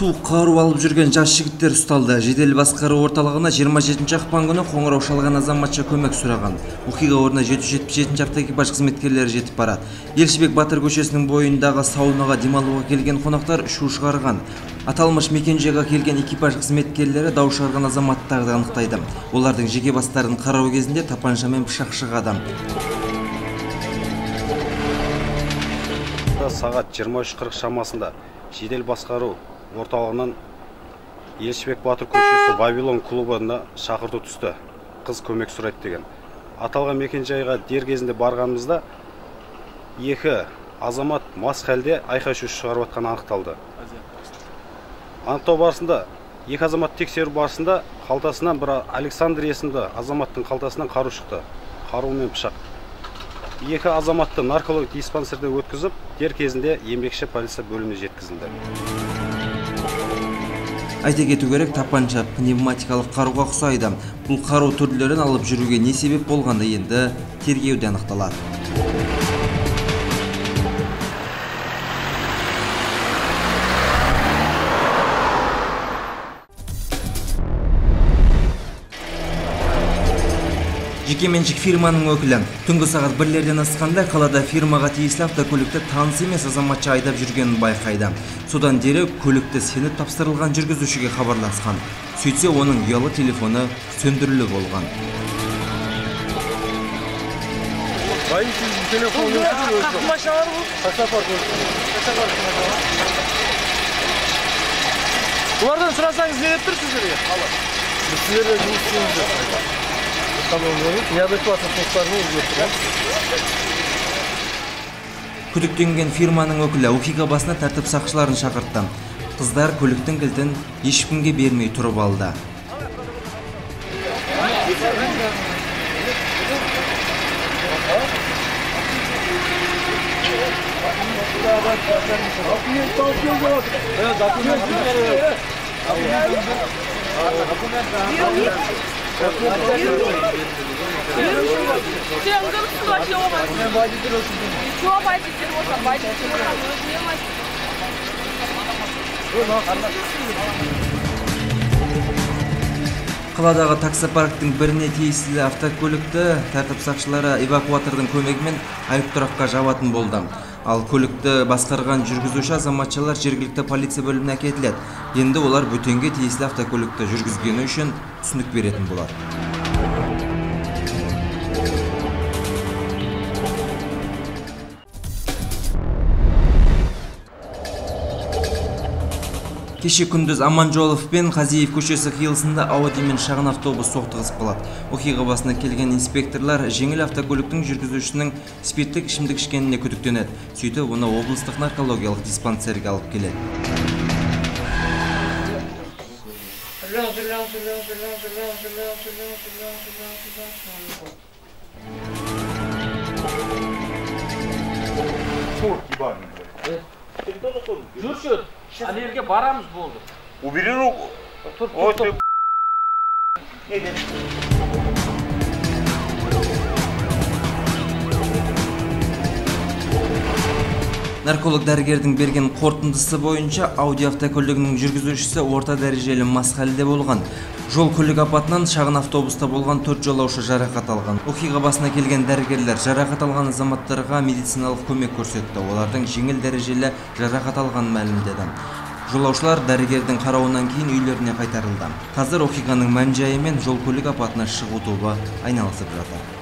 суу карып алып жүрген жаш жигиттер ұсталды. Жедел басқаруу орталығына 27 акпан күнү коңуроо шалган азаматча көмөк сураган окуйга ордуна 777 автоэкипаж кызметкерлери жетип барат элчибек батыр көчөсүнүн боюндагы саунага дем алууга келген коноктор шу чыгарган аталмыш мекен жайга келген экипаж кызметкерлери дау чыгарган азаматтарды аныктайды олардын жеке бастарын кароо кезинде тапанча менен пышак чыгады сағат 23.40 шамасында жедел басқару орталығынан елшібек батыр көшесі вавилон клубына шақырту түсті. Қыз көмек сұрайды деген. Аталған мекенжайға дер кезінде барғанымызда екі азамат мас халде айқай шу шығарып жатқаны анықталды. Анықтау барысында екі азамат тексеру барысында қалтасынан бір александр есімді азаматтың қалтасынан қару шықты. Қару мен пышақ. Екі азаматты наркологик диспансерде өткізіп дер кезінде еңбекші полиция бөліміне жеткізілді. Айта кету керек тапанча пневматикалык карууга окшойт бул каруу түрлөрүн алып жүрүүгө не себеп болгону энди тергөөдө аныкталат жеке менчик фирманын өкүлү түнкү саат бирлерден асканда калаада фирмага тийиштүү автокөлүктү тааныс эмес азаматча айдап жүргөнүн байкайды содан дереw көлүктү сеніп тапсырылган жүргүзүүчүгө кабарлашкан сөйтсе онун уялы телефону сөндүрүлүү болгон водительдің телефоны машина бар бұл таксопарк бұлардан сұрасаңыз не деп тұр сіздерге біз сіздерге жұмыс істейміз неадекватно туыстарымен күдіктенген фирманың өкілі оқиға басына тәртіп сақшыларын шақыртты қыздар көліктің кілтін ешкімге бермей тұрып алды. Документ. Қаладағы таксопарктың біріне тиесілі автокөлікті тәртіп сақшылары эвакуатордың көмегімен айыптұраққа жабатын болды. Ал көлікті басқарған жүргізуші азаматшалар жергілікті полиция бөліміне әкетіледі. Енді олар бөтенге тиесілі автокөлікті жүргізгені үшін түсінік беретін болады кеше күндіз аманжолов пен қазиев көшесі қиылысында ауди мен шағын автобус соқтығысып қалады. Оқиға басына келген инспекторлар жеңіл автокөліктің жүргізушісінің спирттік ішімдік ішкеніне күдіктенеді. Сөйтіп оны облыстық наркологиялық диспансерге алып келеді. Жүрші ана жерге барамыз болды убери руку. Тұр тұр нарколог дәрігердің берген қорытындысы бойынша ауди автокөлігінің жүргізушісі орта дәрежелі мас халде болған. Жол көлік апатынан шағын автобуста болған төрт жолаушы жарақат алған. Оқиға басына келген дәрігерлер жарақат алған азаматтарға медициналық көмек көрсетті. Олардың жеңіл дәрежелі жарақат алғанын мәлімдеді. Жолаушылар дәрігердің қарауынан кейін үйлеріне қайтарылды. Қазір оқиғаның мән мен жол көлік апатына шығу тобы айналысып жатыр.